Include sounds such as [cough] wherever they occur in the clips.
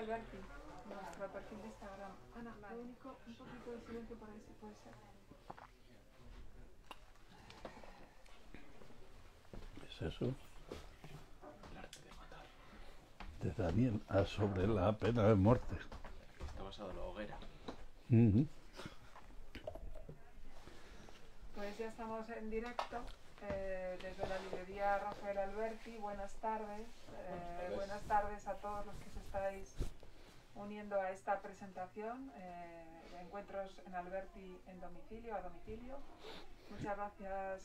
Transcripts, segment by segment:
librería Alberti, nuestro perfil de Instagram. Ana, lo único, un poquito de silencio por ahí si puede ser. ¿Es eso? De Daniel, ah, sobre la pena de muerte. Está basado en la hoguera. Ujú. Pues ya estamos en directo eh, desde la librería Rafael Alberti. Buenas tardes. eh, buenas tardes a todos los que se estáis uniendo a esta presentación eh, de encuentros en Alberti en domicilio, a domicilio. Muchas gracias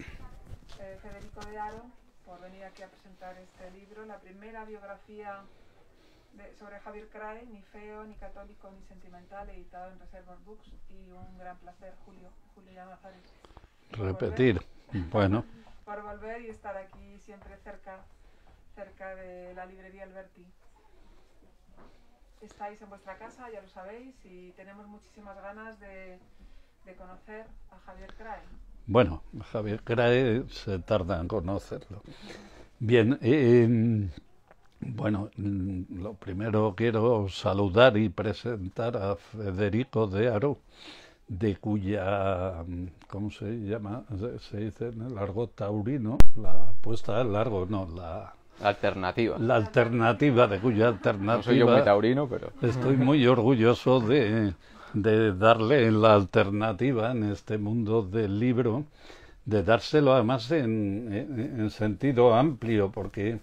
eh, Federico de Aro por venir aquí a presentar este libro, la primera biografía de- sobre Javier Crae, ni feo, ni católico, ni sentimental, editado en Reservoir Books y un gran placer, Julio, Julio Llamazares Repetir. [laughs] Bueno, por volver y estar aquí siempre cerca, cerca de la librería Alberti. Estáis en vuestra casa, ya lo sabéis, y tenemos muchísimas ganas de, de conocer a Javier Crae. bueno, Javier Crae se tarda en conocerlo. Bien, eh, bueno, lo primero quiero saludar y presentar a Federico de Aro, de cuya, mm, ¿cómo se llama? Se, se dice en el argot taurino, la puesta al largo, no, la, Alternativa. la alternativa, de cuya alternativa... No soy yo muy taurino, pero. Estoy muy orgulloso de, de darle la alternativa en este mundo del libro, de dárselo además en, en- en sentido amplio, porque,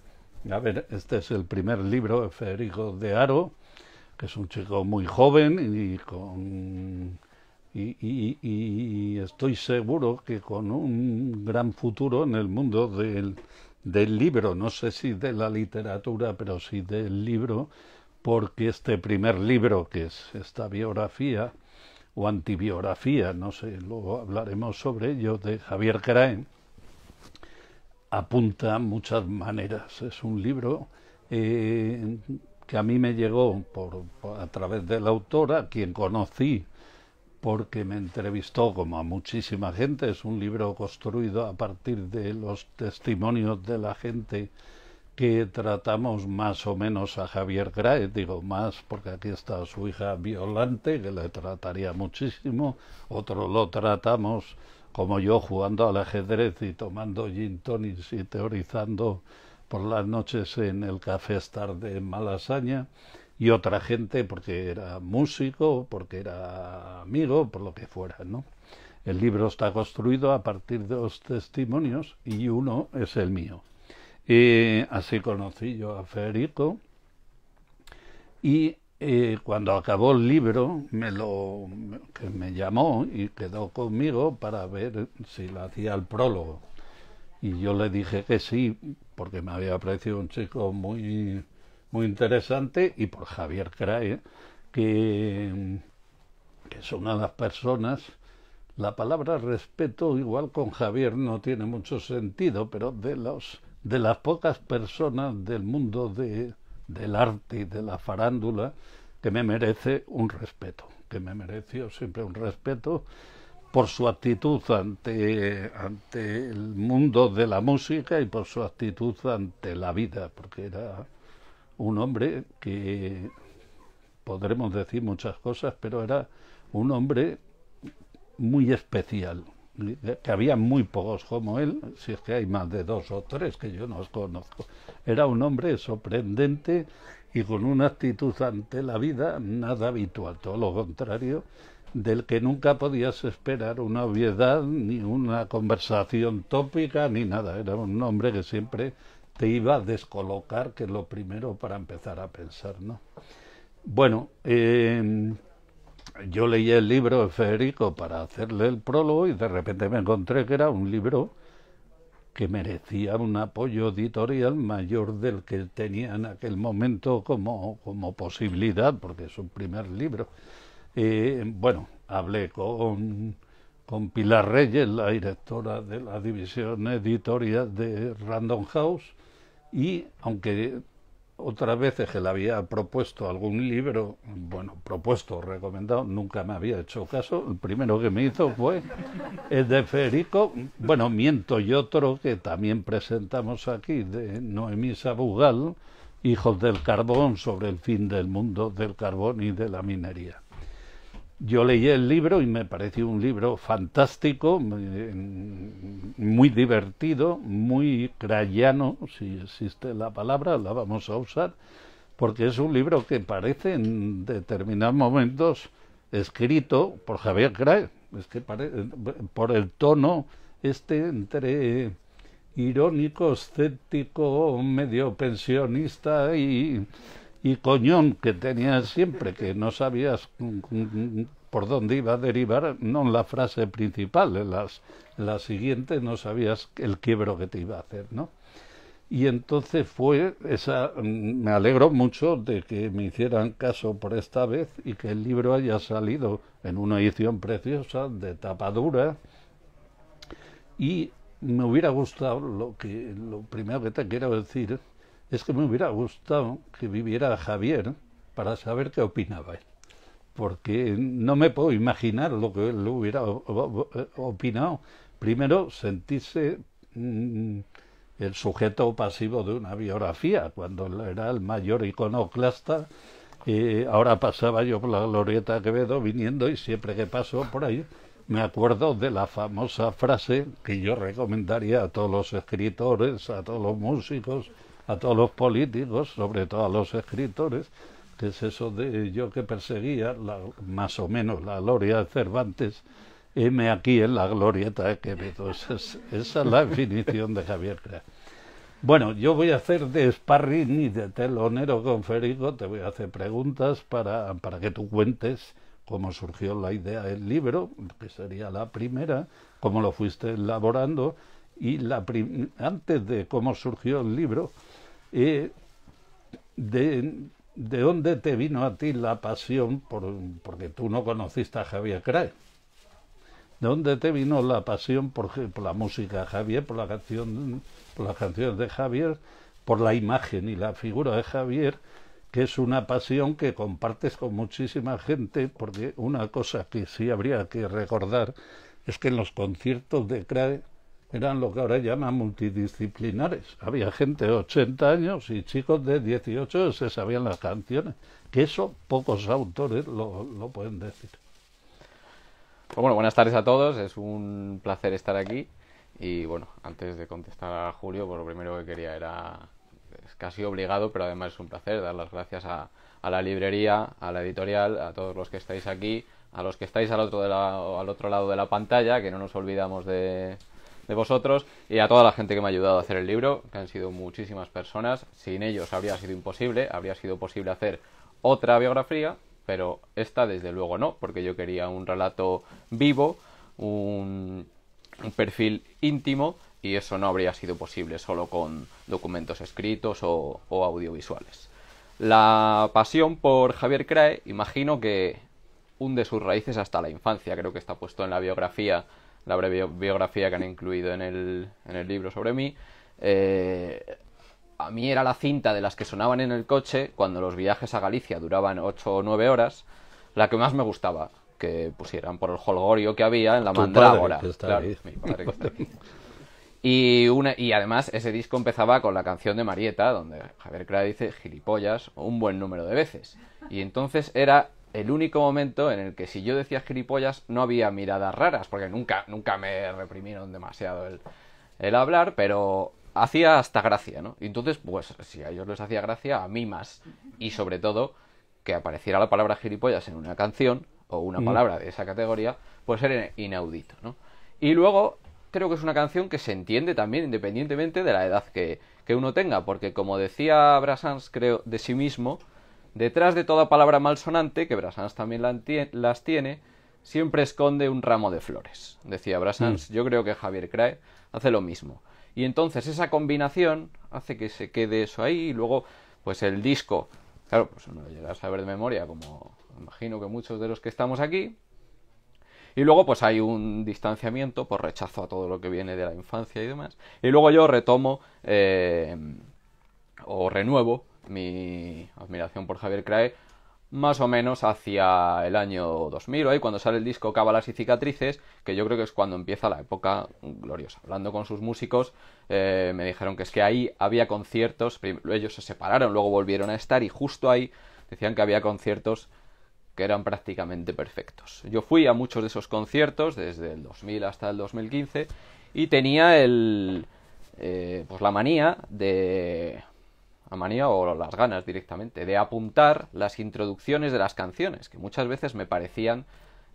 a ver, este es el primer libro de Federico de Aro, que es un chico muy joven y con... Y, estoy seguro que con un gran futuro en el mundo del, del libro, no sé si de la literatura, pero sí del libro, porque este primer libro, que es esta biografía o antibiografía, no sé, luego hablaremos sobre ello, de Javier Crae, apunta muchas maneras. Es un libro eh, que a mí me llegó por, por- a través de la autora, quien conocí porque me entrevistó como a muchísima gente. Es un libro construido a partir de los testimonios de la gente que tratamos más o menos a Javier Crae, digo más porque aquí está su hija Violante, que le trataría muchísimo, otro lo tratamos como yo jugando al ajedrez y tomando gin tonics y teorizando por las noches en el Café Star de Malasaña, y otra gente porque era músico, porque era amigo, por lo que fuera, ¿no? El libro está construido a partir de los testimonios y uno es el mío. Y así conocí yo a Federico y eh, cuando acabó el libro me lo que me llamó y quedó conmigo para ver si le hacía el prólogo y yo le dije que sí porque me había parecido un chico muy muy interesante y por Javier Crae que, que una de las personas la palabra respeto igual con Javier no tiene mucho sentido pero de los de las pocas personas del mundo de, del arte y de la farándula que me merece un respeto, que me mereció siempre un respeto por su actitud ante, ante el mundo de la música y por su actitud ante la vida, porque era un hombre que podremos decir muchas cosas, pero era un hombre muy especial, que había muy pocos como él, si es que hay más de dos o tres que yo no conozco. Era un hombre sorprendente y con una actitud ante la vida nada habitual, todo lo contrario, del que nunca podías esperar una obviedad, ni una conversación tópica, ni nada. Era un hombre que siempre te iba a descolocar, que es lo primero para empezar a pensar, ¿no? Bueno, eh, yo leí el libro de Federico para hacerle el prólogo y de repente me encontré que era un libro que merecía un apoyo editorial mayor del que tenía en aquel momento como, como posibilidad, porque es un primer libro. Eh, bueno, hablé con, con Pilar Reyes, la directora de la división editorial de Random House, y aunque otras veces que le había propuesto algún libro, bueno, propuesto, recomendado, nunca me había hecho caso. El primero que me hizo fue el de Federico, bueno, miento y otro que también presentamos aquí, de Noemí Sabugal, Hijos del Carbón, sobre el fin del mundo del carbón y de la minería. Yo leí el libro y me pareció un libro fantástico, muy divertido, muy crayano, si existe la palabra, la vamos a usar, porque es un libro que parece en determinados momentos escrito por Javier Crae, es que por el tono este entre irónico, escéptico, medio pensionista y, y coñón que tenía siempre, que no sabías por dónde iba a derivar, no en la frase principal, en las, la siguiente no sabías el quiebro que te iba a hacer, ¿no? Y entonces fue esa, me alegro mucho de que me hicieran caso por esta vez y que el libro haya salido en una edición preciosa, de tapadura, y me hubiera gustado, lo, que, lo primero que te quiero decir, es que me hubiera gustado que viviera Javier para saber qué opinaba él. Porque no me puedo imaginar lo que él hubiera opinado. Primero, sentirse mm, el sujeto pasivo de una biografía, cuando era el mayor iconoclasta. Eh, ahora pasaba yo por la glorieta Quevedo viniendo y siempre que paso por ahí me acuerdo de la famosa frase que yo recomendaría a todos los escritores, a todos los músicos, a todos los políticos, sobre todo a los escritores, que es eso de yo que perseguía más o menos la gloria de Cervantes, heme aquí en la glorieta de Quevedo. Esa es, esa es la definición de Javier Crea. Bueno, yo voy a hacer de sparring y de telonero con Federico, te voy a hacer preguntas para, para que tú cuentes cómo surgió la idea del libro, que sería la primera, cómo lo fuiste elaborando, y la antes de cómo surgió el libro, eh, de, de, dónde te vino a ti la pasión, por, porque tú no conociste a Javier Crae. ¿De dónde te vino la pasión por, por, la música de Javier, por la canción, por las canciones de Javier, por la imagen y la figura de Javier, que es una pasión que compartes con muchísima gente, porque una cosa que sí habría que recordar es que en los conciertos de Crae eran lo que ahora llaman multidisciplinares. Había gente de 80 años y chicos de 18 que se sabían las canciones, que eso pocos autores lo, lo pueden decir. Pues bueno, buenas tardes a todos, es un placer estar aquí. Y bueno, antes de contestar a Julio, pues lo primero que quería era, es casi obligado, pero además es un placer dar las gracias a, a la librería, a la editorial, a todos los que estáis aquí, a los que estáis al otro, de la, al otro lado de la pantalla, que no nos olvidamos de, de vosotros y a toda la gente que me ha ayudado a hacer el libro, que han sido muchísimas personas. Sin ellos habría sido imposible, habría sido posible hacer otra biografía, pero esta desde luego no, porque yo quería un relato vivo, un, perfil íntimo y eso no habría sido posible solo con documentos escritos o, o audiovisuales. La pasión por Javier Crae, imagino que hunde sus raíces hasta la infancia, creo que está puesto en la biografía la breve biografía que han incluido en el, en el libro sobre mí. Eh, a mí era la cinta de las que sonaban en el coche cuando los viajes a Galicia duraban 8 o 9 horas, la que más me gustaba que pusieran por el holgorio que había en la mandrágora. Y, una, y además ese disco empezaba con la canción de Marieta, donde Javier Cra dice gilipollas un buen número de veces. Y entonces era el único momento en el que si yo decía gilipollas no había miradas raras, porque nunca, nunca me reprimieron demasiado el, el hablar, pero hacía hasta gracia, ¿no? Y entonces, pues, si a ellos les hacía gracia, a mí más. Y sobre todo, que apareciera la palabra gilipollas en una canción, o una mm. palabra de esa categoría, pues era inaudito, ¿no? Y luego, creo que es una canción que se entiende también independientemente de la edad que, que uno tenga, porque como decía Brassans, creo, de sí mismo, Detrás de toda palabra malsonante, que Brassans también las tiene, siempre esconde un ramo de flores. Decía Brassans, mm. yo creo que Javier Crae hace lo mismo. Y entonces esa combinación hace que se quede eso ahí y luego, pues el disco, claro, pues uno llega a saber de memoria, como imagino que muchos de los que estamos aquí. Y luego, pues hay un distanciamiento por rechazo a todo lo que viene de la infancia y demás. Y luego yo retomo eh, o renuevo mi admiración por Javier Crae más o menos hacia el año 2000, ahí cuando sale el disco Cábalas y Cicatrices, que yo creo que es cuando empieza la época gloriosa. Hablando con sus músicos, eh, me dijeron que es que ahí había conciertos, ellos se separaron, luego volvieron a estar y justo ahí decían que había conciertos que eran prácticamente perfectos. Yo fui a muchos de esos conciertos desde el 2000 hasta el 2015 y tenía el eh, pues la manía de la manía o las ganas directamente de apuntar las introducciones de las canciones que muchas veces me parecían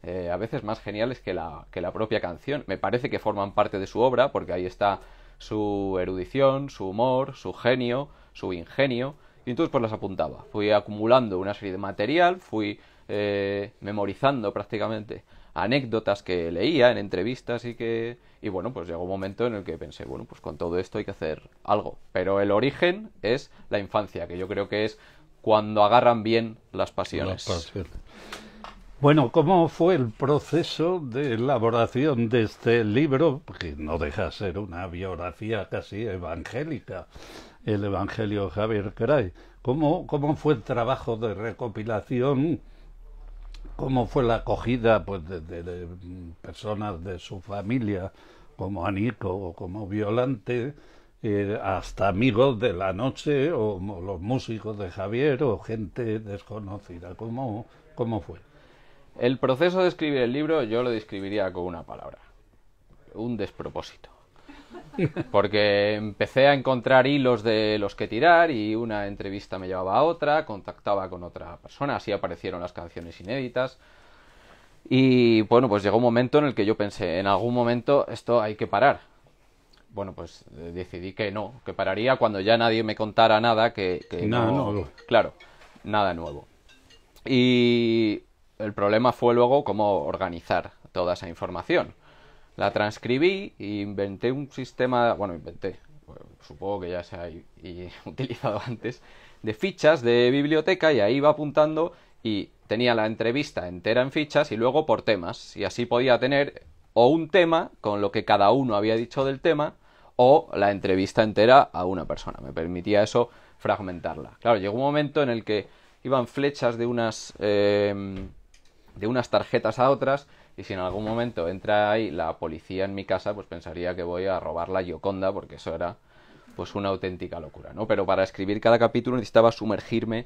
eh, a veces más geniales que la, que la propia canción. Me parece que forman parte de su obra porque ahí está su erudición, su humor, su genio, su ingenio y entonces pues las apuntaba. Fui acumulando una serie de material, fui eh, memorizando prácticamente anécdotas que leía en entrevistas y que y bueno pues llegó un momento en el que pensé bueno pues con todo esto hay que hacer algo pero el origen es la infancia que yo creo que es cuando agarran bien las pasiones. Bueno, ¿cómo fue el proceso de elaboración de este libro? Que no deja de ser una biografía casi evangélica, el Evangelio Javier Cray. ¿Cómo, ¿Cómo fue el trabajo de recopilación? Cómo fue la acogida pues de, personas de su familia como Anico o como Violante eh, hasta amigos de la noche o, los músicos de Javier o gente desconocida cómo cómo fue el proceso de escribir el libro yo lo describiría con una palabra un despropósito porque empecé a encontrar hilos de los que tirar y una entrevista me llevaba a otra, contactaba con otra persona, así aparecieron las canciones inéditas. Y bueno, pues llegó un momento en el que yo pensé, en algún momento esto hay que parar. Bueno, pues eh, decidí que no, que pararía cuando ya nadie me contara nada que, no, Claro, nada nuevo. Y el problema fue luego cómo organizar toda esa información la transcribí e inventé un sistema, bueno, inventé, supongo que ya se ha [laughs] utilizado antes, de fichas de biblioteca y ahí iba apuntando y tenía la entrevista entera en fichas y luego por temas y así podía tener o un tema con lo que cada uno había dicho del tema o la entrevista entera a una persona. Me permitía eso fragmentarla. Claro, llegó un momento en el que iban flechas de unas eh, de unas tarjetas a otras y si en algún momento entra ahí la policía en mi casa, pues pensaría que voy a robar la Gioconda, porque eso era pues una auténtica locura, ¿no? Pero para escribir cada capítulo necesitaba sumergirme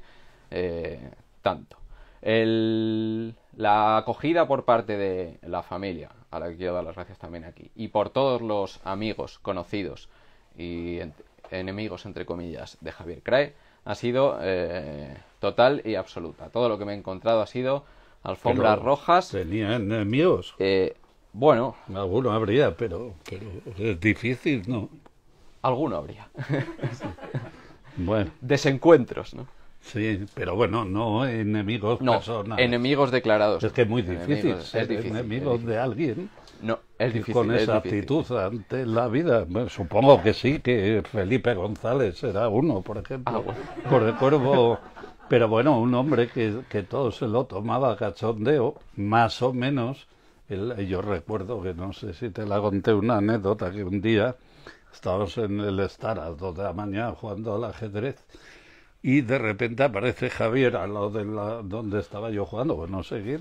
eh, tanto. la acogida por parte de la familia, a la que quiero dar las gracias también aquí, y por todos los amigos, conocidos y enemigos, entre comillas, de Javier Crae, ha sido eh, total y absoluta. Todo lo que me he encontrado ha sido alfombras rojas. ¿Tenía enemigos? Eh, bueno. Alguno habría, pero, es difícil, ¿no? Alguno habría. [laughs] bueno. Desencuentros, ¿no? Sí, pero bueno, no enemigos no, enemigos declarados. Es que es muy difícil ser enemigos de alguien. No, es difícil. Con esa actitud ante la vida. supongo que sí, que Felipe González era uno, por ejemplo. Ah, por el cuervo pero bueno, un hombre que, que todo se lo tomaba cachondeo, más o menos. yo recuerdo que no sé si te la conté una anécdota que un día estábamos en el estar a dos de la mañana jugando al ajedrez y de repente aparece Javier al lado de la, donde estaba yo jugando, pues no qué,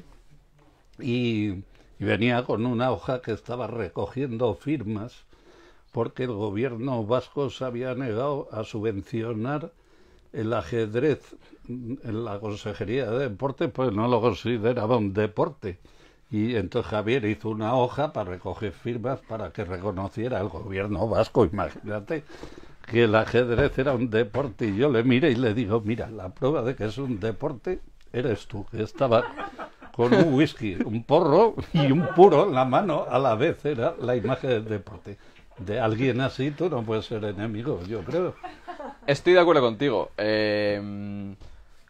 y, y venía con una hoja que estaba recogiendo firmas porque el gobierno vasco se había negado a subvencionar el ajedrez en la Consejería de Deporte pues no lo consideraba un deporte. Y entonces Javier hizo una hoja para recoger firmas para que reconociera el gobierno vasco, imagínate, que el ajedrez era un deporte. Y yo le miré y le digo, mira, la prueba de que es un deporte eres tú, que estaba con un whisky, un porro y un puro en la mano a la vez, era la imagen del deporte. De alguien así tú no puedes ser enemigo, yo creo. Estoy de acuerdo contigo. Eh,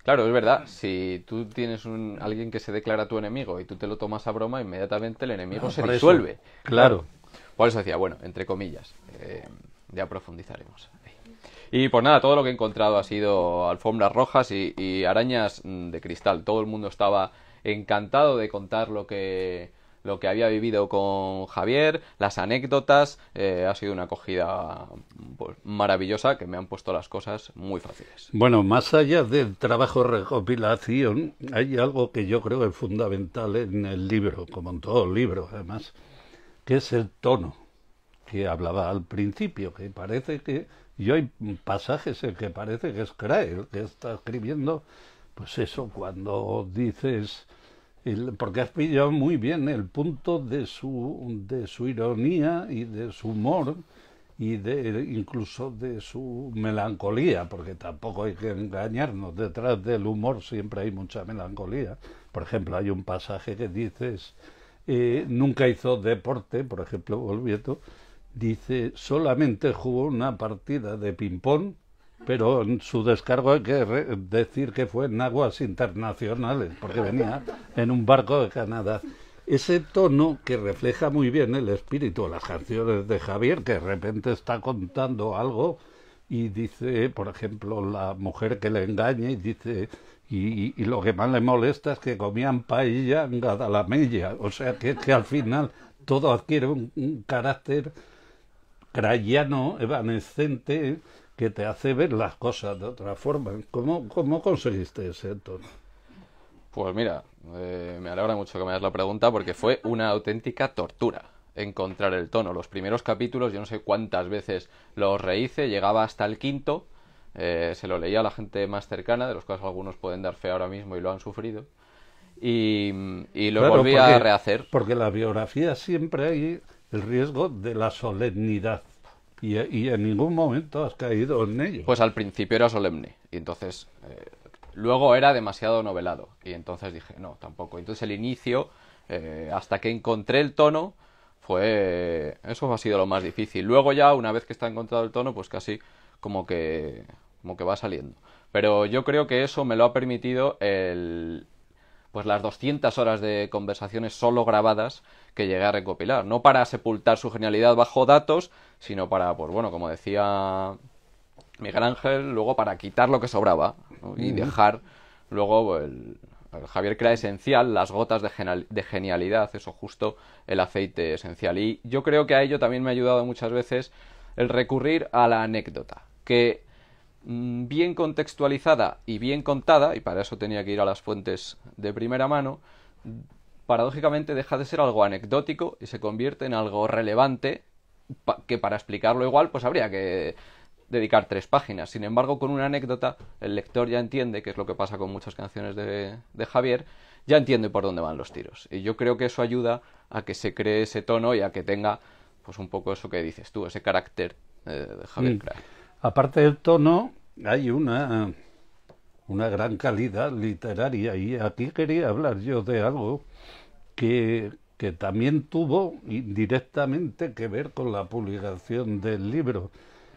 claro, es verdad. Si tú tienes un, alguien que se declara tu enemigo y tú te lo tomas a broma, inmediatamente el enemigo se disuelve. claro. Por eso decía, bueno, entre comillas. Eh, ya profundizaremos. Y pues nada, todo lo que he encontrado ha sido alfombras rojas y, arañas mm, de cristal. Todo el mundo estaba encantado de contar lo que lo que había vivido con Javier, las anécdotas, eh, ha sido una acogida pues, maravillosa que me han puesto las cosas muy fáciles. Bueno, más allá del trabajo recopilación, hay algo que yo creo es fundamental en el libro, como en todo libro además, que es el tono que hablaba al principio, que parece que yo hay pasajes en que parece que es Craig que está escribiendo, pues eso, cuando dices porque has pillado muy bien el punto de su, de su ironía y de su humor y de incluso de su melancolía, porque tampoco hay que engañarnos, detrás del humor siempre hay mucha melancolía. Por ejemplo, hay un pasaje que dices, eh, nunca hizo deporte, por ejemplo, volviendo, dice, solamente jugó una partida de ping-pong pero su descargo hay que decir que fue en aguas internacionales, porque venía en un barco de Canadá. Ese tono que refleja muy bien el espíritu de las canciones de Javier, que de repente está contando algo y dice, por ejemplo, la mujer que le engaña y dice, y, lo que más le molesta es que comían paella en Gadalamella, o sea que, que al final todo adquiere un, un carácter crayano, evanescente, que te hace ver las cosas de otra forma. ¿Cómo, cómo conseguiste ese tono? Pues mira, eh, me alegra mucho que me hagas la pregunta porque fue una auténtica tortura encontrar el tono. Los primeros capítulos, yo no sé cuántas veces los rehice, llegaba hasta el quinto, eh, se lo leía a la gente más cercana, de los cuales algunos pueden dar fe ahora mismo y lo han sufrido, y, lo volví a rehacer. Porque la biografía siempre hay el riesgo de la solemnidad y, en ningún momento has caído en ello. Pues al principio era solemne y entonces eh, luego era demasiado novelado y entonces dije no tampoco. Entonces el inicio eh, hasta que encontré el tono fue eso ha sido lo más difícil. Luego ya una vez que está encontrado el tono pues casi como que como que va saliendo. Pero yo creo que eso me lo ha permitido el pues las 200 horas de conversaciones solo grabadas que llegué a recopilar, no para sepultar su genialidad bajo datos, sino para, pues bueno, como decía Miguel Ángel, luego para quitar lo que sobraba y dejar luego el, Javier crea esencial, las gotas de, de, genialidad, eso justo el aceite esencial. Y yo creo que a ello también me ha ayudado muchas veces el recurrir a la anécdota, que Mm, bien contextualizada y bien contada, y para eso tenía que ir a las fuentes de primera mano, paradójicamente deja de ser algo anecdótico y se convierte en algo relevante que para explicarlo igual pues habría que dedicar tres páginas. Sin embargo, con una anécdota el lector ya entiende, que es lo que pasa con muchas canciones de, Javier, ya entiende por dónde van los tiros. Y yo creo que eso ayuda a que se cree ese tono y a que tenga pues un poco eso que dices tú, ese carácter eh, de Javier mm. Aparte del tono, hay una, una gran calidad literaria y aquí quería hablar yo de algo que, que también tuvo indirectamente que ver con la publicación del libro.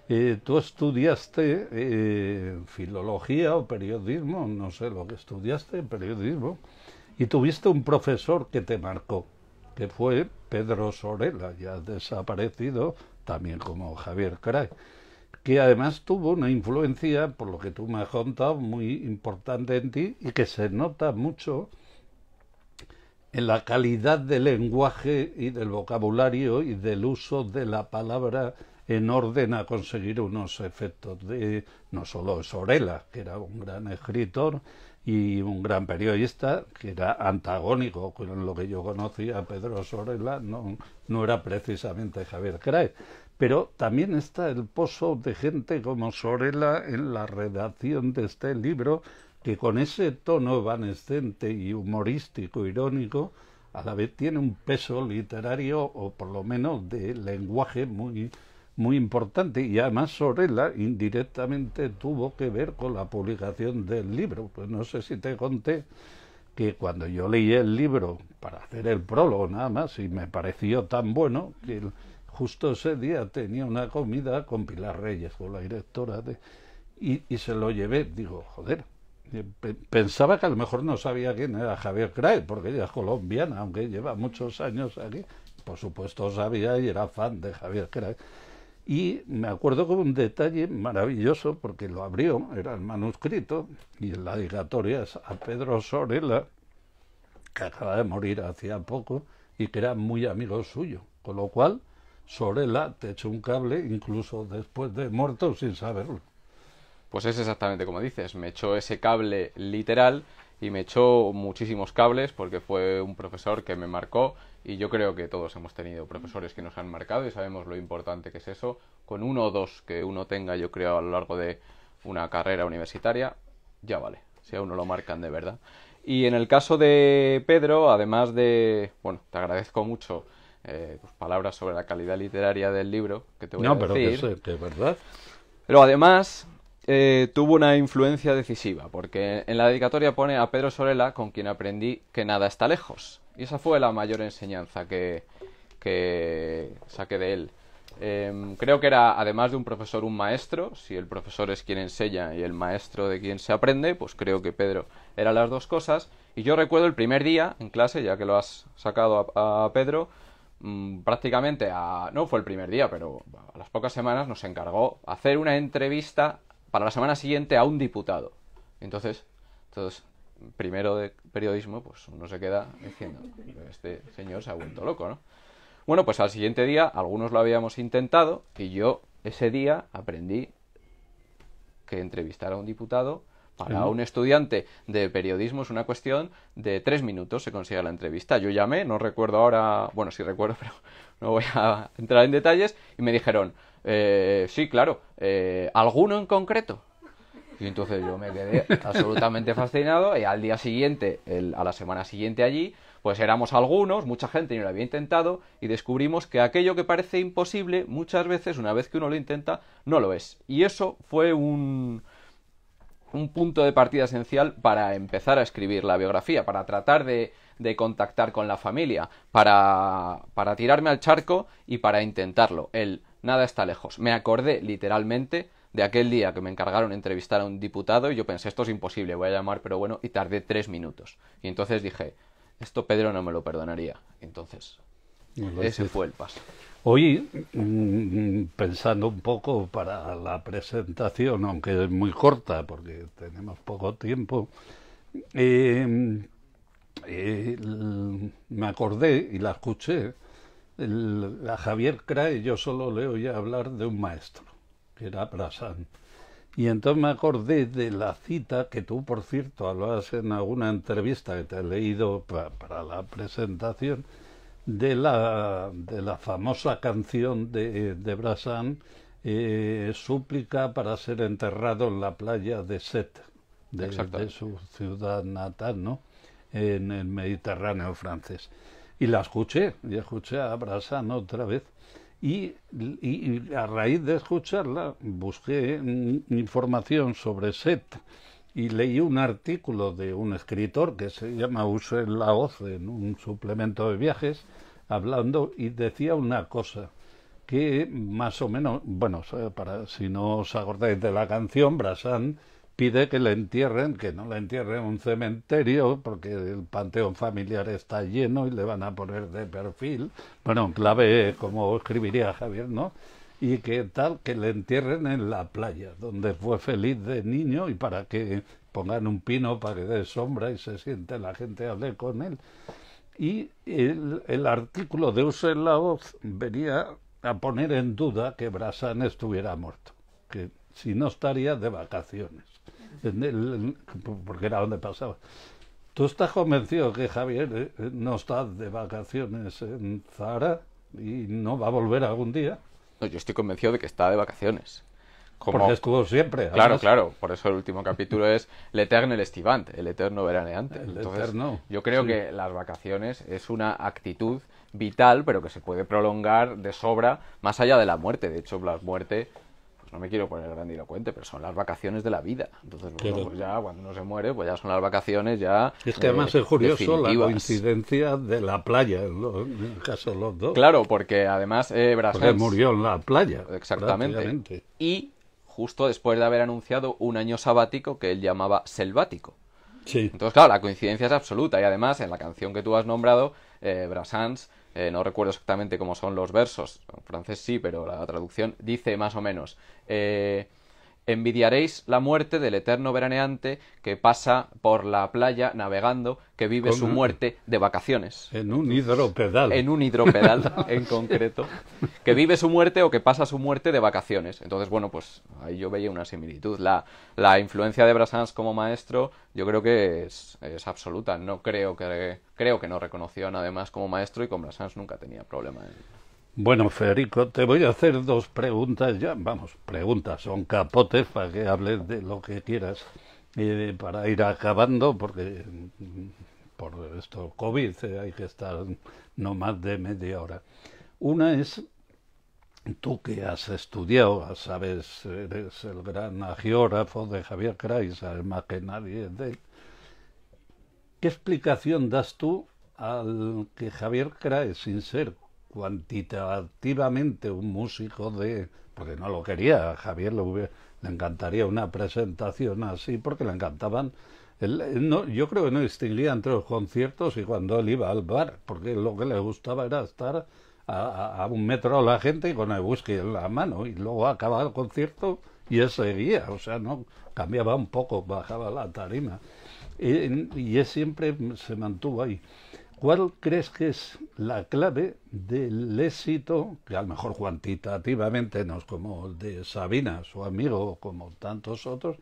Eh, tú estudiaste eh, filología o periodismo, no sé lo que estudiaste, periodismo, y tuviste un profesor que te marcó, que fue Pedro Sorela, ya desaparecido, también como Javier Cray que además tuvo una influencia, por lo que tú me has contado, muy importante en ti y que se nota mucho en la calidad del lenguaje y del vocabulario y del uso de la palabra en orden a conseguir unos efectos de no solo Sorela, que era un gran escritor y un gran periodista, que era antagónico con lo que yo conocía Pedro Sorela, no, no era precisamente Javier Crae, pero también está el pozo de gente como Sorela en la redacción de este libro, que con ese tono evanescente y humorístico, irónico, a la vez tiene un peso literario o por lo menos de lenguaje muy, muy importante. Y además Sorela indirectamente tuvo que ver con la publicación del libro. Pues no sé si te conté que cuando yo leí el libro para hacer el prólogo nada más y me pareció tan bueno que justo ese día tenía una comida con Pilar Reyes, con la directora de... Y, y se lo llevé, digo, joder, pensaba que a lo mejor no sabía quién era Javier Crae, porque ella es colombiana, aunque lleva muchos años aquí. Por supuesto sabía y era fan de Javier Crae. Y me acuerdo con un detalle maravilloso, porque lo abrió, era el manuscrito, y en la dedicatoria es a Pedro Sorela, que acaba de morir hacía poco, y que era muy amigo suyo. Con lo cual, Sorela te echó un cable incluso después de muerto sin saberlo. Pues es exactamente como dices, me echó ese cable literal y me echó muchísimos cables porque fue un profesor que me marcó y yo creo que todos hemos tenido profesores que nos han marcado y sabemos lo importante que es eso. Con uno o dos que uno tenga, yo creo, a lo largo de una carrera universitaria, ya vale, si a uno lo marcan de verdad. Y en el caso de Pedro, además de, bueno, te agradezco mucho eh, tus palabras sobre la calidad literaria del libro que te voy no, a decir. pero que, verdad. Pero además eh, tuvo una influencia decisiva, porque en la dedicatoria pone a Pedro Sorela, con quien aprendí que nada está lejos. Y esa fue la mayor enseñanza que, que saqué de él. Em, creo que era, además de un profesor, un maestro. Si el profesor es quien enseña y el maestro de quien se aprende, pues creo que Pedro era las dos cosas. Y yo recuerdo el primer día en clase, ya que lo has sacado a, Pedro, mm, prácticamente a, no fue el primer día, pero a las pocas semanas nos encargó hacer una entrevista para la semana siguiente a un diputado. Entonces, entonces primero de periodismo, pues uno se queda diciendo, este señor se ha vuelto loco, ¿no? Bueno, pues al siguiente día, algunos lo habíamos intentado y yo ese día aprendí que entrevistar a un diputado para un estudiante de periodismo es una cuestión de tres minutos se consigue la entrevista. Yo llamé, no recuerdo ahora, bueno, sí recuerdo, [laughs] pero no voy a entrar en detalles, y me dijeron, eh, sí, claro, eh, ¿alguno en concreto? Y entonces yo me quedé absolutamente fascinado y al día siguiente, a la semana siguiente allí, pues éramos algunos, mucha gente no lo había intentado y descubrimos que aquello que parece imposible muchas veces, una vez que uno lo intenta, no lo es. Y eso fue un, un punto de partida esencial para empezar a escribir la biografía, para tratar de, de contactar con la familia, para, para tirarme al charco y para intentarlo. El nada está lejos. Me acordé literalmente de aquel día que me encargaron entrevistar a un diputado y yo pensé, esto es imposible, voy a llamar, pero bueno, y tardé tres minutos. Y entonces dije, esto Pedro no me lo perdonaría. Entonces, ese fue el paso. Hoy, mm, pensando un poco para la presentación, aunque es muy corta porque tenemos poco tiempo, eh, me acordé y la escuché. a Javier Crae yo solo le oía hablar de un maestro que era Brasán. Y entonces me acordé de la cita que tú, por cierto, hablabas en alguna entrevista que te he leído para, la presentación, de la, de la famosa canción de, de Brasán, eh, súplica para ser enterrado en la playa de Set, de, de, su ciudad natal, ¿no? En el Mediterráneo francés. Y la escuché, y escuché a Brasán otra vez. Y, a raíz de escucharla busqué información sobre Set y leí un artículo de un escritor que se llama Usel Laoz en un suplemento de viajes hablando y decía una cosa que más o menos, bueno, para si no os acordáis de la canción, Brasán pide que le entierren, que no le entierren en un cementerio, porque el panteón familiar está lleno y le van a poner de perfil, bueno, en clave como escribiría Javier, ¿no? Y que tal, que le entierren en la playa, donde fue feliz de niño y para que pongan un pino para que dé sombra y se siente la gente hable con él. Y el, el artículo de Usel la voz venía a poner en duda que Brasán estuviera muerto, que si no estaría de vacaciones porque era donde pasaba. ¿Tú estás convencido que Javier eh, no está de vacaciones en Zara y no va a volver algún día? No, yo estoy convencido de que está de vacaciones. Como... Porque estuvo siempre. Claro, claro. Por eso el último capítulo es el eterno el estivante, el eterno veraneante. El eterno, yo creo que las vacaciones es una actitud vital, pero que se puede prolongar de sobra más allá de la muerte. De hecho, la muerte no me quiero poner grandilocuente, pero son las vacaciones de la vida. Entonces, pues ya cuando uno se muere, pues ya son las vacaciones ya. Es que además es curioso la coincidencia de la playa, en, el caso de los dos. Claro, porque además eh, murió en la playa. Exactamente. Y justo después de haber anunciado un año sabático que él llamaba selvático. Sí. Entonces, claro, la coincidencia es absoluta. Y además, en la canción que tú has nombrado, eh, Brassens eh, no recuerdo exactamente cómo son los versos, en francés sí, pero la traducción dice más o menos, eh, envidiaréis la muerte del eterno veraneante que pasa por la playa navegando, que vive su muerte de vacaciones. En un hidropedal. En un hidropedal [laughs] en concreto. Que vive su muerte o que pasa su muerte de vacaciones. Entonces, bueno, pues ahí yo veía una similitud. La, la influencia de Brassens como maestro yo creo que es, es, absoluta. No creo que, creo que no reconoció a nadie más como maestro y con Brassens nunca tenía problema. En... Bueno, Federico, te voy a hacer dos preguntas ya, vamos, preguntas, son capotes para que hables de lo que quieras, eh, para ir acabando, porque mm, por esto COVID eh, hay que estar no más de media hora. Una es, tú que has estudiado, sabes, eres el gran geógrafo de Javier Cray, sabes más que nadie de él, ¿qué explicación das tú al que Javier Cray, sin ser cuantitativamente un músico de porque no lo quería Javier le, le encantaría una presentación así porque le encantaban. No, yo creo que no distinguía entre los conciertos y cuando él iba al bar porque lo que le gustaba era estar a, un metro de la gente con el whisky en la mano y luego acababa el concierto y él seguía o sea no cambiaba un poco bajaba la tarima. Y, y él siempre se mantuvo ahí ¿Cuál crees que es la clave del éxito, que a lo mejor cuantitativamente no es como el de Sabina, su amigo, como tantos otros,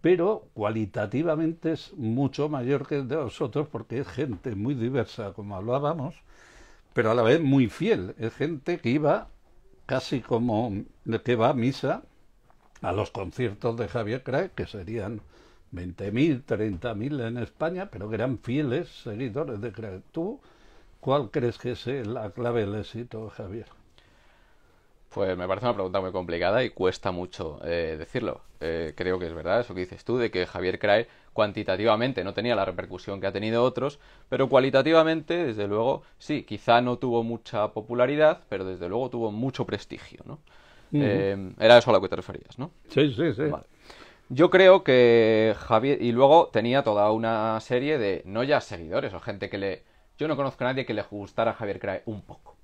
pero cualitativamente es mucho mayor que el de nosotros porque es gente muy diversa, como hablábamos, pero a la vez muy fiel. Es gente que iba casi como que va a misa a los conciertos de Javier Craig, que serían 20.000, 30.000 en España, pero que eran fieles seguidores de Craig. ¿Tú cuál crees que es la clave del éxito, Javier? Pues me parece una pregunta muy complicada y cuesta mucho eh, decirlo. Eh, creo que es verdad eso que dices tú, de que Javier Crae cuantitativamente no tenía la repercusión que ha tenido otros, pero cualitativamente, desde luego, sí, quizá no tuvo mucha popularidad, pero desde luego tuvo mucho prestigio, ¿no? Eh, era eso a lo que te referías, ¿no? Sí, sí, sí. Yo creo que Javier. Y luego tenía toda una serie de. No ya seguidores o gente que le. Yo no conozco a nadie que le gustara a Javier Crae un poco.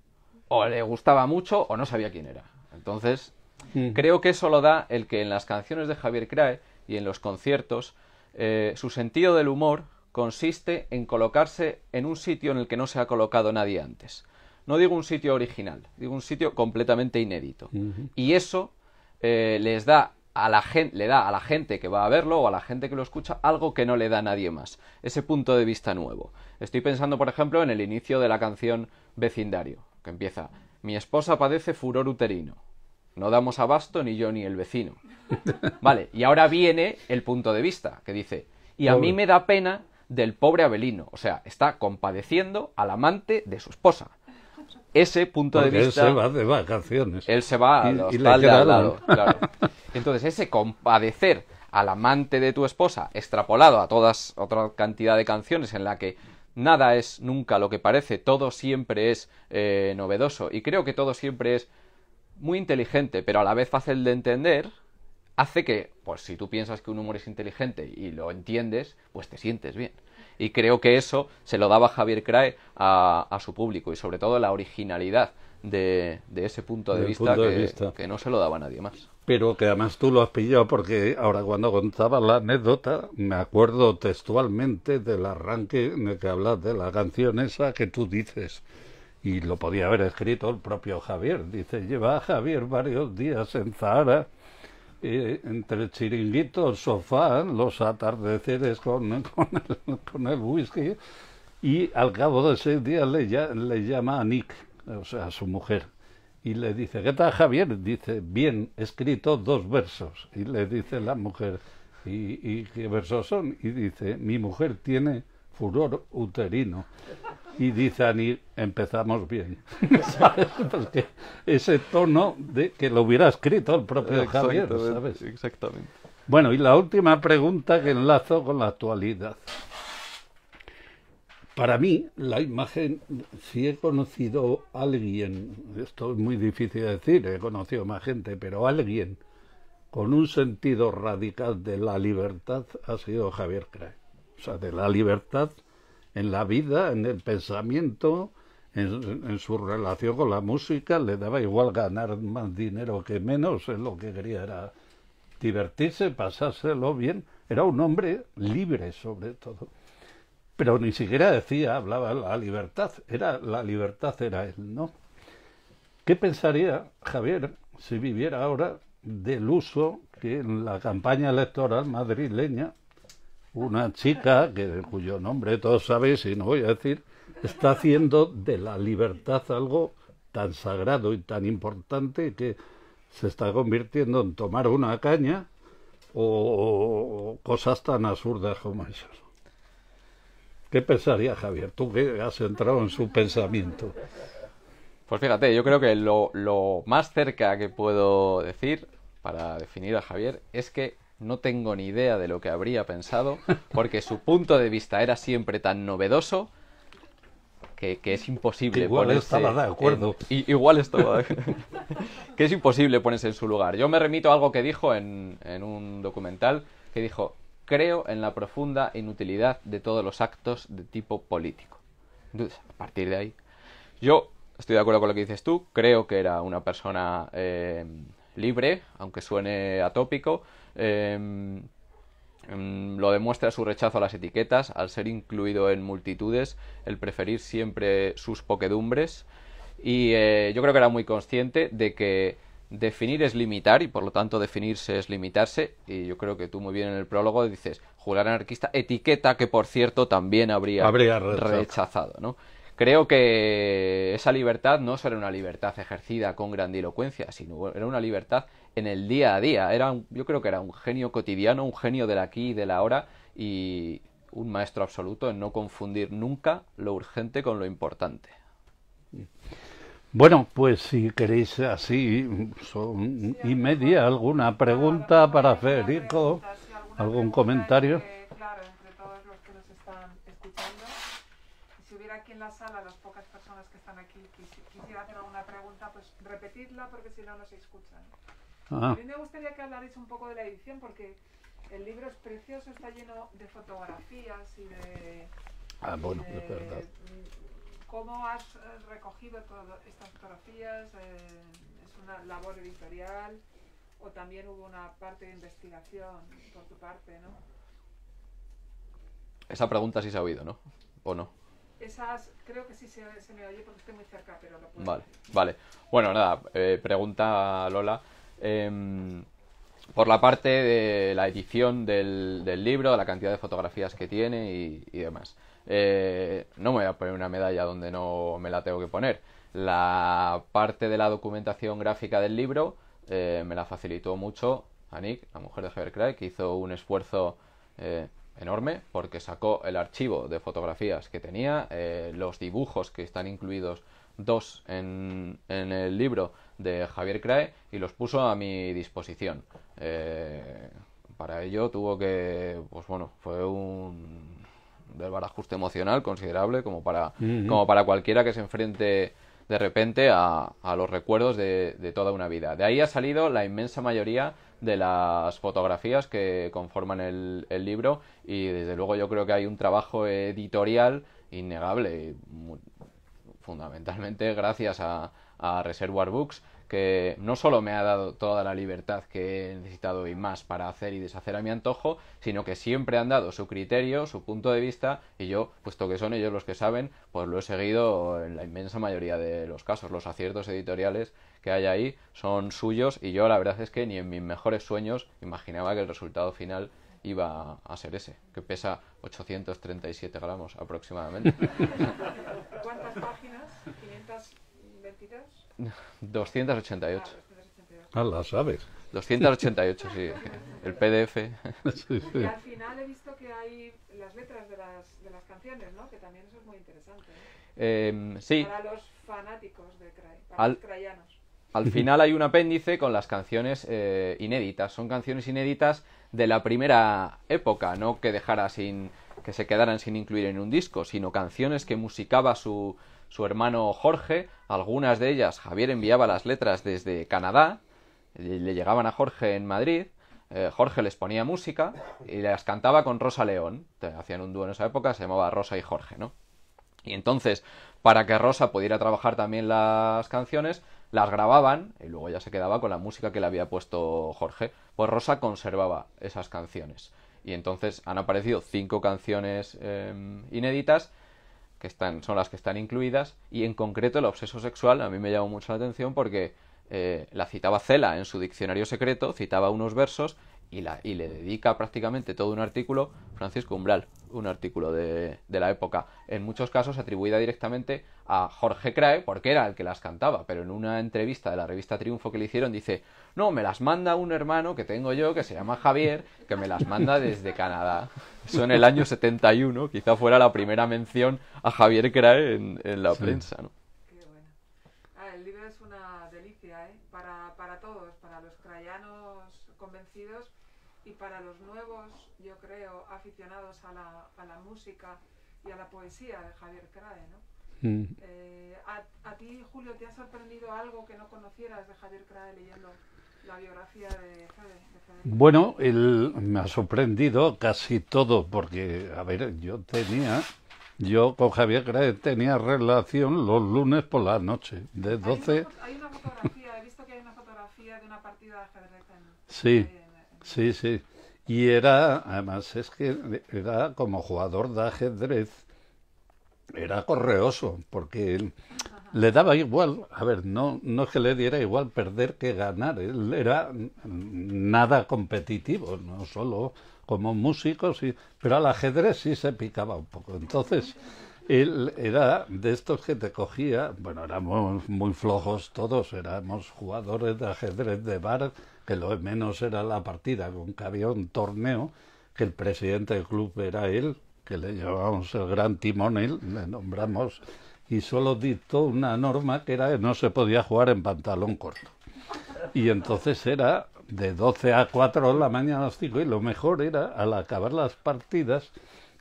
O le gustaba mucho o no sabía quién era. Entonces, mm. creo que eso lo da el que en las canciones de Javier Crae y en los conciertos, eh, su sentido del humor consiste en colocarse en un sitio en el que no se ha colocado nadie antes. No digo un sitio original, digo un sitio completamente inédito. Y eso eh, les da a la gente, le da a la gente que va a verlo o a la gente que lo escucha algo que no le da a nadie más, ese punto de vista nuevo. Estoy pensando, por ejemplo, en el inicio de la canción Vecindario, que empieza Mi esposa padece furor uterino. No damos abasto ni yo ni el vecino. [laughs] Vale, y ahora viene el punto de vista, que dice, y a mí me da pena del pobre Abelino. O sea, está compadeciendo al amante de su esposa ese punto de vista. Él se va de vacaciones. Él se va al hostal de al lado, claro. [laughs] Entonces, ese compadecer al amante de tu esposa, extrapolado a todas otra cantidad de canciones en la que nada es nunca lo que parece, todo siempre es eh, novedoso y creo que todo siempre es muy inteligente, pero a la vez fácil de entender, hace que, pues si tú piensas que un humor es inteligente y lo entiendes, pues te sientes bien y creo que eso se lo daba Javier Crae a, su público y sobre todo la originalidad de, ese punto de, vista, que, no se lo daba a nadie más. Pero que además tú lo has pillado porque ahora cuando contaba la anécdota me acuerdo textualmente del arranque en el que hablas de la canción esa que tú dices y lo podía haber escrito el propio Javier. Dice, lleva Javier varios días en Zahara entre el chiringuito, sofá, los atardeceres con, el, whisky, y al cabo de seis días le, le llama a Nick, o sea, a su mujer, y le dice, ¿qué tal Javier? Dice, bien, escrito dos versos. Y le dice la mujer, ¿y, y qué versos son? Y dice, mi mujer tiene furor uterino y dice Ani, empezamos bien. ¿Sabes? [laughs] Porque ese tono de que lo hubiera escrito el propio Javier, ¿sabes? Exactamente. Bueno, y la última pregunta que enlazo con la actualidad. Para mí, la imagen, si he conocido a alguien, esto es muy difícil de decir, he conocido más gente, pero alguien con un sentido radical de la libertad ha sido Javier Crae. O sea, de la libertad en la vida, en el pensamiento, en, su relación con la música, le daba igual ganar más dinero que menos, en lo que quería era divertirse, pasárselo bien. Era un hombre libre, sobre todo. Pero ni siquiera decía, hablaba la libertad. Era la libertad era él, ¿no? ¿Qué pensaría Javier si viviera ahora del uso que en la campaña electoral madrileña una chica que, cuyo nombre todos sabéis y no voy a decir está haciendo de la libertad algo tan sagrado y tan importante que se está convirtiendo en tomar una caña o, cosas tan absurdas como esas. ¿Qué pensaría Javier? Tú que has entrado en su pensamiento. Pues fíjate, yo creo que lo, lo más cerca que puedo decir para definir a Javier es que no tengo ni idea de lo que habría pensado, porque su punto de vista era siempre tan novedoso que, es imposible igual ponerse estaba de acuerdo. igual estaba [laughs] que es imposible ponerse en su lugar. Yo me remito a algo que dijo en, en un documental que dijo creo en la profunda inutilidad de todos los actos de tipo político. Entonces, a partir de ahí, yo estoy de acuerdo con lo que dices tú, creo que era una persona eh, libre, aunque suene atópico. Eh, Mm, lo demuestra su rechazo a las etiquetas, al ser incluido en multitudes, el preferir siempre sus poquedumbres. Y eh, yo creo que era muy consciente de que definir es limitar y por lo tanto definirse es limitarse. Y yo creo que tú muy bien en el prólogo dices, jugar anarquista, etiqueta que por cierto también habría, rechazado. ¿no? Creo que esa libertad no solo era una libertad ejercida con grandilocuencia, sino era una libertad en el día a día. Era yo creo que era un genio cotidiano, un genio del aquí y de la ahora y un maestro absoluto en no confundir nunca lo urgente con lo importante. Bueno, pues si queréis así son y media, alguna pregunta para Federico, algún comentario. La sala, las pocas personas que están aquí, quisiera hacer alguna pregunta, pues repetirla porque si no, no se escuchan. Ah. A mí me gustaría que hablarais un poco de la edición porque el libro es precioso, está lleno de fotografías y de... Ah, bueno, es verdad. ¿Cómo has eh, recogido todas estas fotografías? Eh, ¿Es una labor editorial o también hubo una parte de investigación por tu parte, no? Esa pregunta sí se ha oído, ¿no? ¿O no? Esas, creo que sí se, me oye porque estoy muy cerca, pero lo puedo Vale, vale. Bueno, nada, eh, pregunta Lola. Em, por la parte de la edición del, del, libro, la cantidad de fotografías que tiene y, demás. Eh, no me voy a poner una medalla donde no me la tengo que poner. La parte de la documentación gráfica del libro eh, me la facilitó mucho Anik, la mujer de Craig, que hizo un esfuerzo enorme porque sacó el archivo de fotografías que tenía, eh, los dibujos que están incluidos dos en, en, el libro de Javier Crae y los puso a mi disposición. Eh, para ello tuvo que, pues bueno, fue un desbarajuste emocional considerable como para, como para cualquiera que se enfrente de repente a, a los recuerdos de, de toda una vida. De ahí ha salido la inmensa mayoría de las fotografías que conforman el, el, libro y desde luego yo creo que hay un trabajo editorial innegable, fundamentalmente gracias a, a Reservoir Books que no solo me ha dado toda la libertad que he necesitado y más para hacer y deshacer a mi antojo, sino que siempre han dado su criterio, su punto de vista, y yo, puesto que son ellos los que saben, pues lo he seguido en la inmensa mayoría de los casos. Los aciertos editoriales que hay ahí son suyos y yo la verdad es que ni en mis mejores sueños imaginaba que el resultado final iba a ser ese, que pesa 837 gramos aproximadamente. [laughs] ¿Cuántas páginas? ¿522? 288. Ah, la sabes. 288, sí. El PDF. [laughs] Y al final he visto que hay las letras de las, de las canciones, ¿no? Que también eso es muy interesante. Eh, sí. Para los fanáticos de Cray, para los crayanos. Al [laughs] final hay un apéndice con las canciones eh, inéditas. Son canciones inéditas de la primera época, no que dejara sin que se quedaran sin incluir en un disco, sino canciones que musicaba su, su hermano Jorge. Algunas de ellas Javier enviaba las letras desde Canadá, le llegaban a Jorge en Madrid. Eh, Jorge les ponía música y las cantaba con Rosa León. Hacían un dúo en esa época, se llamaba Rosa y Jorge, ¿no? Y entonces, para que Rosa pudiera trabajar también las canciones, las grababan y luego ya se quedaba con la música que le había puesto Jorge. Pues Rosa conservaba esas canciones. Y entonces han aparecido cinco canciones em, inéditas que están, son las que están incluidas y en concreto el obseso sexual a mí me llamó mucho la atención porque eh, la citaba Cela en su diccionario secreto, citaba unos versos y, la, y le dedica prácticamente todo un artículo Francisco Umbral, un artículo de, de, la época, en muchos casos atribuida directamente a Jorge Crae, porque era el que las cantaba, pero en una entrevista de la revista Triunfo que le hicieron dice, no, me las manda un hermano que tengo yo, que se llama Javier, que me las manda desde Canadá. Eso en el año 71, quizá fuera la primera mención a Javier Crae en, en la sí. prensa, ¿no? Qué bueno. Ah, el libro es una delicia, ¿eh? Para, para todos, para los crayanos convencidos y para los nuevos, yo creo, aficionados a la, a la música y a la poesía de Javier Crae, ¿no? Mm. Eh, a, a, ti, Julio, te ha sorprendido algo que no conocieras de Javier Crae leyendo la biografía de Fede? De Fede? Bueno, él me ha sorprendido casi todo, porque, a ver, yo tenía, yo con Javier Crae tenía relación los lunes por la noche, de 12... Hay una, hay una fotografía, he visto que hay una fotografía de una partida de ajedrez en... Sí. Sí, sí. Y era, además, es que era como jugador de ajedrez, era correoso, porque él le daba igual, a ver, no, no es que le diera igual perder que ganar, él era nada competitivo, no solo como músico, sí, pero al ajedrez sí se picaba un poco. Entonces, él era de estos que te cogía, bueno, éramos muy flojos todos, éramos jugadores de ajedrez de bar, que lo de menos era la partida, con que había un torneo, que el presidente del club era él, que le llamábamos el gran timonel, le nombramos, y solo dictó una norma que era que no se podía jugar en pantalón corto. Y entonces era de 12 a 4 de la mañana a las 5, y lo mejor era, al acabar las partidas,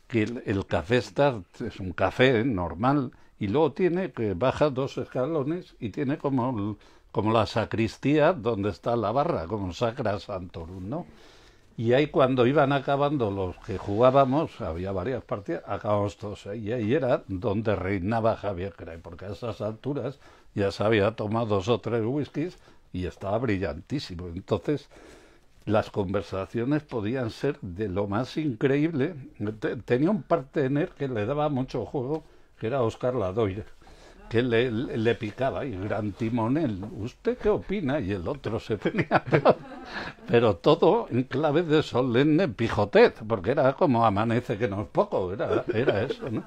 que el, café está, es un café normal, y luego tiene que baja dos escalones y tiene como como la sacristía donde está la barra, como Sacra Santorum, ¿no? Y ahí cuando iban acabando los que jugábamos, había varias partidas, acabamos todos ahí era donde reinaba Javier Cray, porque a esas alturas ya se había tomado dos o tres whiskies y estaba brillantísimo. Entonces, las conversaciones podían ser de lo más increíble. Tenía un partener que le daba mucho juego, que era Oscar Ladoire que le, le, picaba y gran timonel, ¿usted qué opina? Y el otro se tenía [laughs] pero todo en clave de solemne pijotet, porque era como amanece que no es poco, era, era eso, ¿no?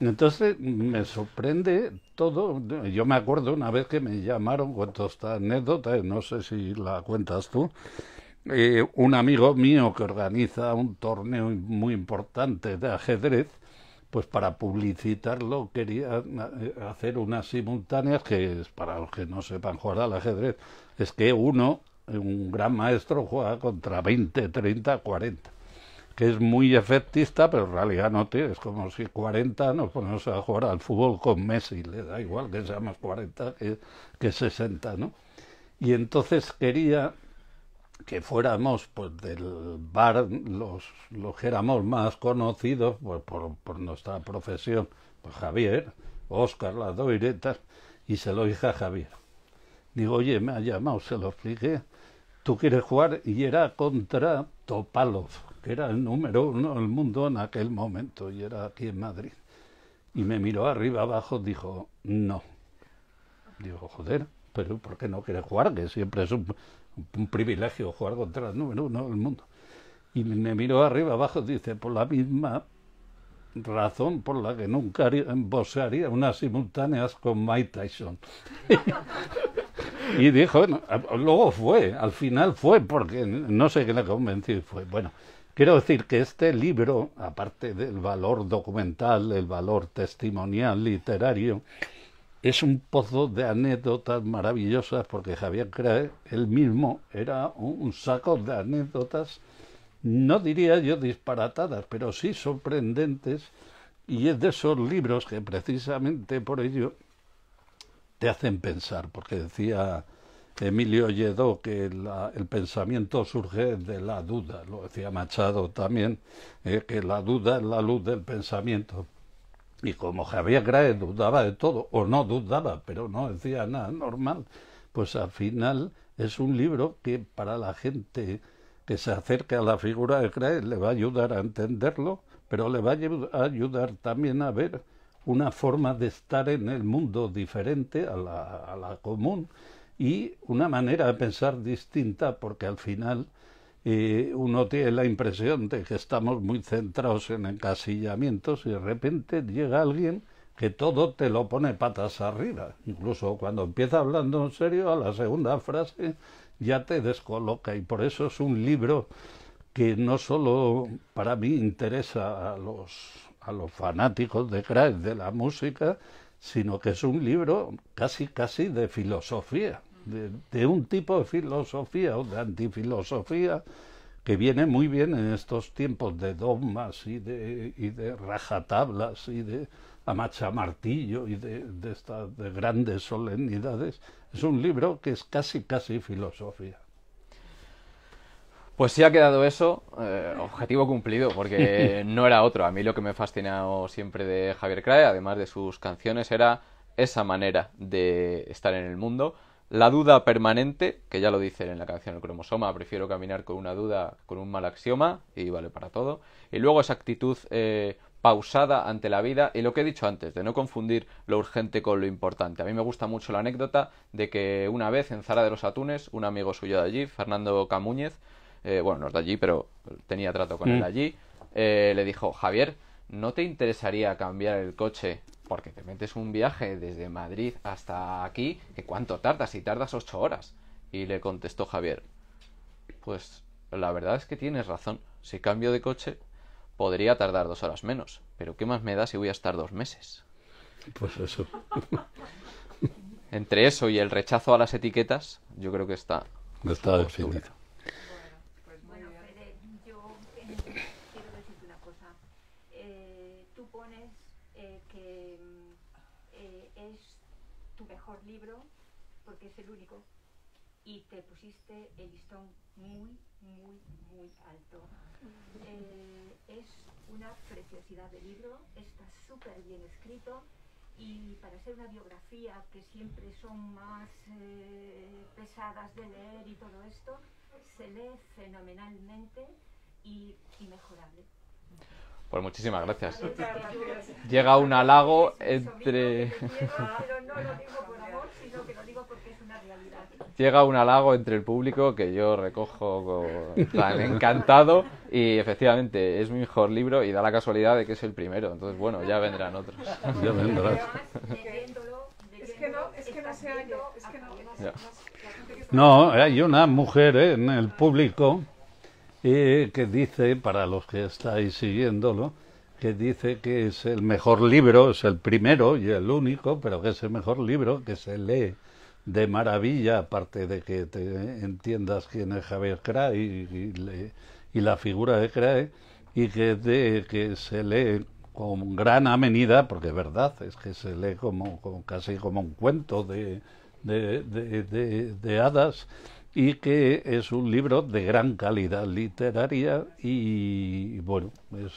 Entonces me sorprende todo. Yo me acuerdo una vez que me llamaron, cuento esta anécdota, no sé si la cuentas tú, eh, un amigo mío que organiza un torneo muy importante de ajedrez, pues para publicitarlo quería eh, hacer unas simultáneas que es para los que no sepan jugar al ajedrez es que uno un gran maestro juega contra 20, 30, 40 que es muy efectista pero en realidad no tiene es como si 40 nos ponemos a jugar al fútbol con Messi le da igual que seamos 40 que, que 60 ¿no? y entonces quería que fuéramos pues del bar los, los que éramos más conocidos pues, por, por nuestra profesión, pues Javier, Oscar, las dos iretas, y se lo dije a Javier. Digo, oye, me ha llamado, se lo expliqué, tú quieres jugar, y era contra Topalov, que era el número uno del mundo en aquel momento, y era aquí en Madrid. Y me miró arriba abajo, dijo, no. Digo, joder, pero ¿por qué no quieres jugar? Que siempre es un, un privilegio jugar contra el número uno del mundo. Y me miró arriba abajo dice, por la misma razón por la que nunca boxearía unas simultáneas con Mike Tyson. [laughs] y dijo, bueno, luego fue, al final fue, porque no sé qué le convenció fue. Bueno, quiero decir que este libro, aparte del valor documental, el valor testimonial, literario, es un pozo de anécdotas maravillosas porque Javier Crae, él mismo, era un saco de anécdotas, no diría yo disparatadas, pero sí sorprendentes, y es de esos libros que precisamente por ello te hacen pensar, porque decía Emilio Lledó que el pensamiento surge de la duda, lo decía Machado también, eh, que la duda es la luz del pensamiento. Y como Javier Grae dudaba de todo, o no dudaba, pero no decía nada normal, pues al final es un libro que para la gente que se acerque a la figura de Craig le va a ayudar a entenderlo, pero le va a ayudar también a ver una forma de estar en el mundo diferente a la, a la común y una manera de pensar distinta, porque al final eh, uno tiene la impresión de que estamos muy centrados en encasillamientos y de repente llega alguien que todo te lo pone patas arriba. Incluso cuando empieza hablando en serio, a la segunda frase ya te descoloca. Y por eso es un libro que no solo para mí interesa a los, a los fanáticos de Craig de la música, sino que es un libro casi casi de filosofía, de, de un tipo de filosofía o de antifilosofía que viene muy bien en estos tiempos de dogmas y de, y de rajatablas y de amachamartillo y de, de estas de grandes solemnidades. Es un libro que es casi, casi filosofía. Pues sí ha quedado eso, eh, objetivo cumplido, porque [laughs] no era otro. A mí lo que me ha fascinado siempre de Javier Crae, además de sus canciones, era esa manera de estar en el mundo. La duda permanente, que ya lo dice en la canción El cromosoma, prefiero caminar con una duda, con un mal axioma, y vale para todo. Y luego esa actitud eh, pausada ante la vida y lo que he dicho antes, de no confundir lo urgente con lo importante. A mí me gusta mucho la anécdota de que una vez en Zara de los Atunes, un amigo suyo de allí, Fernando Camúñez, eh, bueno, no es de allí, pero tenía trato con él Mm. allí, eh, le dijo, Javier, ¿no te interesaría cambiar el coche? Porque te metes un viaje desde Madrid hasta aquí, que cuánto tardas, y tardas ocho horas. Y le contestó Javier, pues la verdad es que tienes razón, si cambio de coche podría tardar dos horas menos, pero ¿qué más me da si voy a estar dos meses? Pues eso. [laughs] Entre eso y el rechazo a las etiquetas, yo creo que está. Está definido. Pues muy Bueno, bien. Fede, yo eh, quiero decirte una cosa. Eh, tú pones eh, que mm, eh, es tu mejor libro porque es el único y te pusiste el listón muy, muy, muy alto. Eh, es una preciosidad de libro, está súper bien escrito y para ser una biografía que siempre son más eh, pesadas de leer y todo esto, se lee fenomenalmente y, y mejorable. Pues muchísimas gracias. Llega un halago entre. que te quiero, pero no lo digo por amor, sino que lo digo porque es una realidad. Llega un halago entre el público que yo recojo plan, encantado y efectivamente es mi mejor libro y da la casualidad de que es el primero. Entonces, bueno, ya vendrán otros. Ya que no, es que no estás se oye, viendo es que no, a Javier. no, Ya. no- la gente que está- No, hay una mujer eh, en el público eh, que dice, para los que estáis siguiéndolo, que dice que es el mejor libro, es el primero y el único, pero que es el mejor libro que se lee de maravilla, aparte de que te entiendas quién es Javier Crae y, y y la figura de Crae, y que, se lee con gran amenidad, porque es verdad, es que se lee como, casi como un cuento de hadas y que es un libro de gran calidad literaria y bueno, es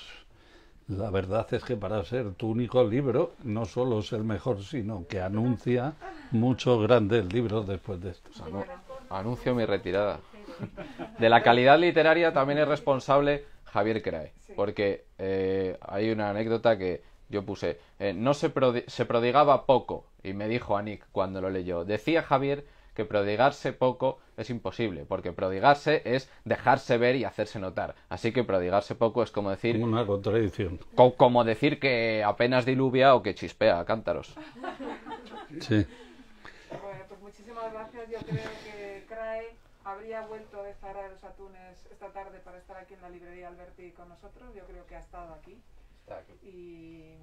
la verdad es que para ser tu único libro no solo es el mejor, sino que anuncia muchos grandes libros después de esto. Anu- anuncio mi retirada. De la calidad literaria también es responsable Javier Crae, porque eh, hay una anécdota que yo puse, eh, no se, prodi- se prodigaba poco, y me dijo Anik cuando lo leyó, decía Javier que prodigarse poco es imposible, porque prodigarse es dejarse ver y hacerse notar, así que prodigarse poco es como decir, Una contradicción. co- como decir que apenas diluvia o que chispea a cántaros. Sí. Bueno, pues muchísimas gracias. Yo creo que CRAE habría vuelto de Zara de los Atunes esta tarde para estar aquí en la librería Alberti con nosotros. Yo creo que ha estado aquí. Y,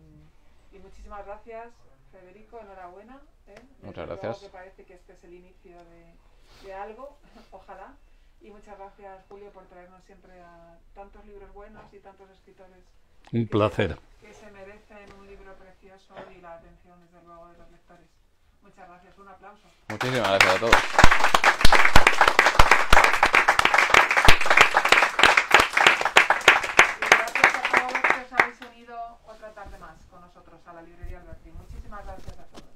y muchísimas gracias, Federico. Enhorabuena. ¿eh? Muchas gracias. que parece que este es el inicio de, de algo, [laughs] ojalá. Y muchas gracias, Julio, por traernos siempre a tantos libros buenos y tantos escritores Un placer. que se merecen un libro precioso y la atención, desde luego, de los lectores. Muchas gracias. Un aplauso. Muchísimas gracias a todos. Y gracias a todos los que os habéis unido otra tarde más con nosotros a la librería Alberti. Muchísimas gracias a todos.